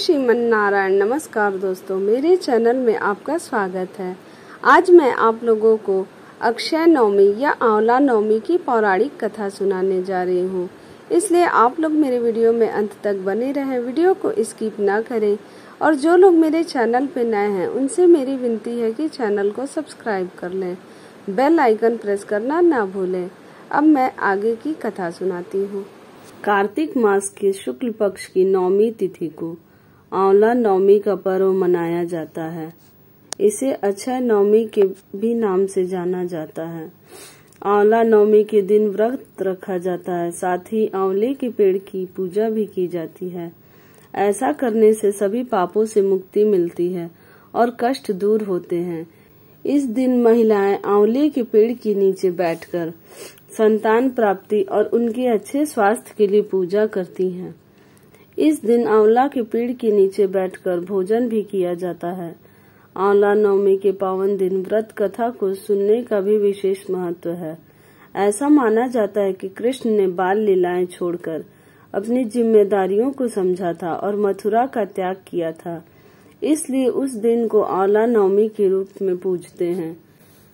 श्रीमन नारायण नमस्कार दोस्तों, मेरे चैनल में आपका स्वागत है। आज मैं आप लोगों को अक्षय नवमी या आंवला नवमी की पौराणिक कथा सुनाने जा रही हूँ। इसलिए आप लोग मेरे वीडियो में अंत तक बने रहें, वीडियो को स्किप ना करें और जो लोग मेरे चैनल पे नए हैं, उनसे मेरी विनती है कि चैनल को सब्सक्राइब कर लें। बेल आइकन प्रेस करना ना भूलें। अब मैं आगे की कथा सुनाती हूँ। कार्तिक मास के शुक्ल पक्ष की नौमी तिथि को आंवला नवमी का पर्व मनाया जाता है। इसे अक्षय नवमी के भी नाम से जाना जाता है। आंवला नवमी के दिन व्रत रखा जाता है, साथ ही आंवले के पेड़ की पूजा भी की जाती है। ऐसा करने से सभी पापों से मुक्ति मिलती है और कष्ट दूर होते हैं। इस दिन महिलाएँ आंवले के पेड़ के नीचे बैठकर संतान प्राप्ति और उनके अच्छे स्वास्थ्य के लिए पूजा करती हैं। इस दिन आंवला के पेड़ के नीचे बैठकर भोजन भी किया जाता है। आंवला नवमी के पावन दिन व्रत कथा को सुनने का भी विशेष महत्व है। ऐसा माना जाता है कि कृष्ण ने बाल लीलाएँ छोड़कर अपनी जिम्मेदारियों को समझा था और मथुरा का त्याग किया था। इसलिए उस दिन को आंवला नवमी के रूप में पूजते हैं।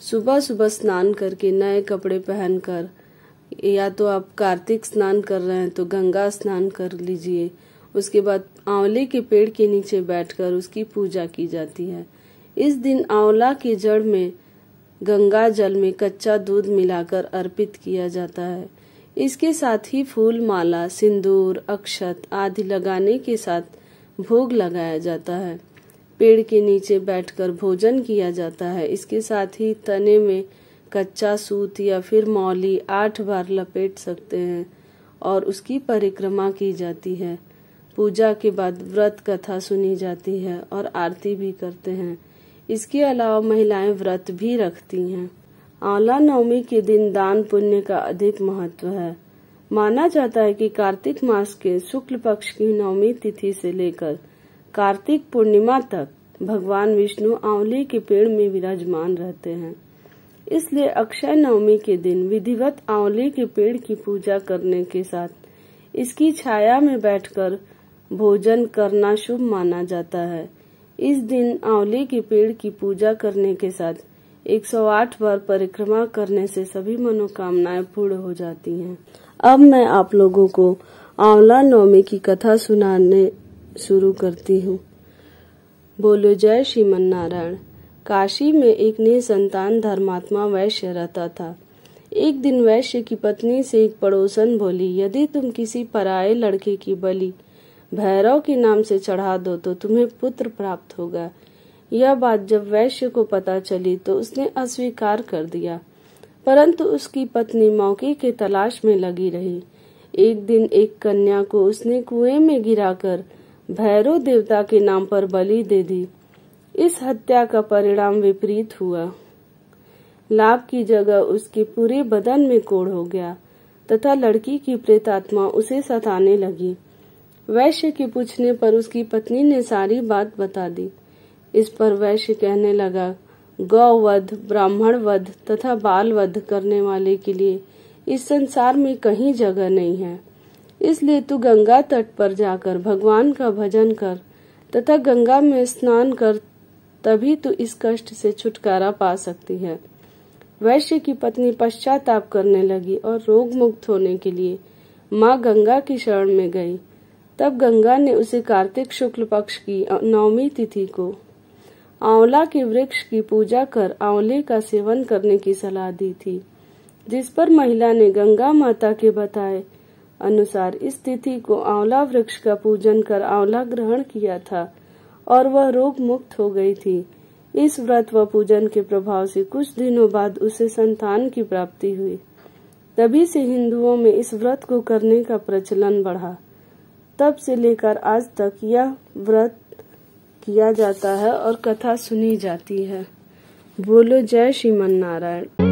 सुबह सुबह स्नान करके नए कपड़े पहनकर या तो आप कार्तिक स्नान कर रहे हैं तो गंगा स्नान कर लीजिए। उसके बाद आंवले के पेड़ के नीचे बैठकर उसकी पूजा की जाती है। इस दिन आंवला के जड़ में, गंगा जल में कच्चा दूध मिलाकर अर्पित किया जाता है। इसके साथ ही फूल माला सिंदूर, अक्षत आदि लगाने के साथ भोग लगाया जाता है। पेड़ के नीचे बैठकर भोजन किया जाता है। इसके साथ ही तने में कच्चा सूत या फिर मौली आठ बार लपेट सकते हैं और उसकी परिक्रमा की जाती है। पूजा के बाद व्रत कथा सुनी जाती है और आरती भी करते हैं। इसके अलावा महिलाएँ व्रत भी रखती हैं। आंवला नवमी के दिन दान पुण्य का अधिक महत्व है। माना जाता है कि कार्तिक मास के शुक्ल पक्ष की नवमी तिथि से लेकर कार्तिक पूर्णिमा तक भगवान विष्णु आंवले के पेड़ में विराजमान रहते हैं। इसलिए अक्षय नवमी के दिन विधिवत आंवले के पेड़ की पूजा करने के साथ इसकी छाया में बैठकर भोजन करना शुभ माना जाता है। इस दिन आंवले के पेड़ की पूजा करने के साथ 108 बार परिक्रमा करने से सभी मनोकामनाएँ पूर्ण हो जाती हैं। अब मैं आप लोगों को आंवला नवमी की कथा सुनाने शुरू करती हूँ। बोलो, जय श्रीमन नारायण काशी में एक निसंतान धर्मात्मा वैश्य रहता था। एक दिन वैश्य की पत्नी से एक पड़ोसन बोली, यदि तुम किसी पराये लड़के की बलि भैरव के नाम से चढ़ा दो तो तुम्हें पुत्र प्राप्त होगा। यह बात जब वैश्य को पता चली तो उसने अस्वीकार कर दिया। परंतु उसकी पत्नी मौके के तलाश में लगी रही। एक दिन एक कन्या को उसने कुएँ में गिराकर भैरव देवता के नाम पर बलि दे दी। इस हत्या का परिणाम विपरीत हुआ। लाभ की जगह उसके पूरे बदन में कोड़ हो गया। तथा लड़की की प्रेतात्मा उसे सताने लगी। वैश्य के पूछने पर उसकी पत्नी ने सारी बात बता दी। इस पर वैश्य कहने लगा, गौवध ब्राह्मण वध तथा बाल वध करने वाले के लिए इस संसार में कहीं जगह नहीं है। इसलिए तू गंगा तट पर जाकर भगवान का भजन कर तथा गंगा में स्नान कर, तभी तू इस कष्ट से छुटकारा पा सकती है। वैश्य की पत्नी पश्चाताप करने लगी और रोग मुक्त होने के लिए माँ गंगा की शरण में गई। तब गंगा ने उसे कार्तिक शुक्ल पक्ष की नवमी तिथि को, आंवला के वृक्ष की पूजा कर आंवले का सेवन करने की सलाह दी थी, जिस पर महिला ने गंगा माता के बताए अनुसार इस तिथि को आंवला वृक्ष का पूजन कर आंवला ग्रहण किया था और वह रोग मुक्त हो गई थी। इस व्रत व पूजन के प्रभाव से कुछ दिनों बाद उसे संतान की प्राप्ति हुई। तभी से हिंदुओं में इस व्रत को करने का प्रचलन बढ़ा। तब से लेकर आज तक यह व्रत किया जाता है और कथा सुनी जाती है। बोलो, जय श्रीमन नारायण